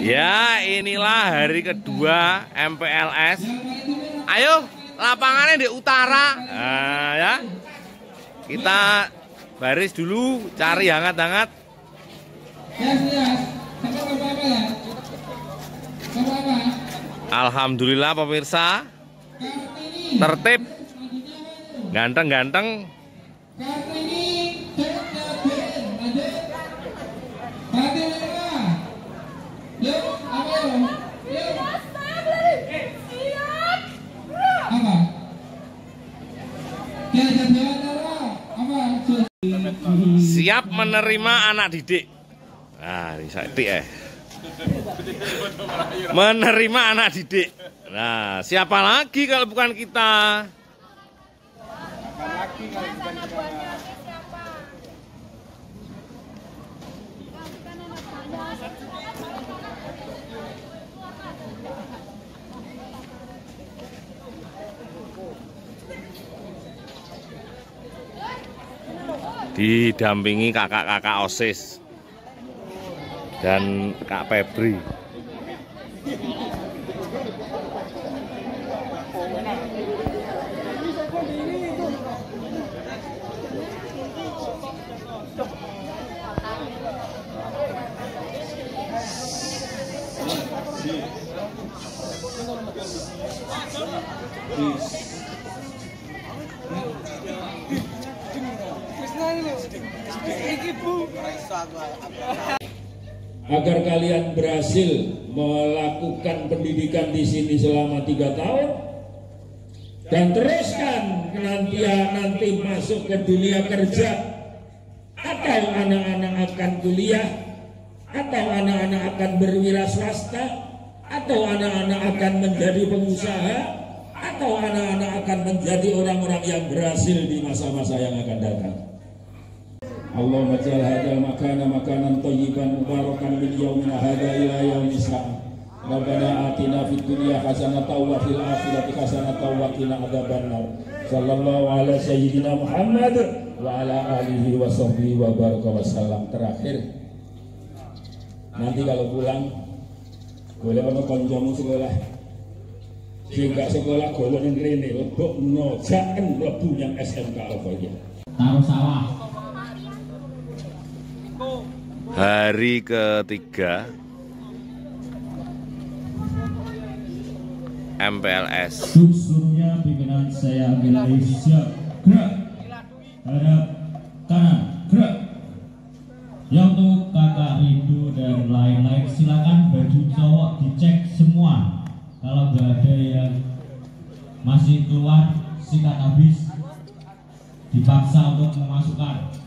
Ya, inilah hari kedua MPLS. Ayo, lapangannya di utara. Nah, ya. Kita baris dulu, cari hangat-hangat. Alhamdulillah pemirsa. Tertib. Ganteng-ganteng. Siap menerima anak didik. Nah, ini eh. Menerima anak didik. Nah, siapa lagi kalau bukan kita? Didampingi kakak-kakak OSIS dan Kak Febri. Agar kalian berhasil melakukan pendidikan di sini selama tiga tahun dan teruskan nanti nanti masuk ke dunia kerja atau anak-anak akan kuliah atau anak-anak akan berwira swasta atau anak-anak akan menjadi pengusaha atau anak-anak akan menjadi orang-orang yang berhasil di masa-masa yang akan datang. اللهم اجعل هذا المكان مكانا طيبا مباركا من يومنا هذا الى يوم الساعه ربنا آتنا في الدنيا حسنة وفي الآخرة حسنة وقنا عذاب النار صلى الله على سيدنا محمد وعلى آله وصحبه وبارك وسلم terakhir nanti kalau pulang boleh ono koncomu sekolah sehingga sekolah golongan yang rene lebok no jangan lebu yang SMK Al-Fatihah taruh sawah hari ketiga. MPLS Susunya pimpinan saya Bilal siap. Gerak. Hadap kanan. Gerak. Yang untuk kakak Rindu dan lain-lain. Silakan baju cowok dicek semua. Kalau nggak ada yang masih keluar sikat habis. Dipaksa untuk memasukkan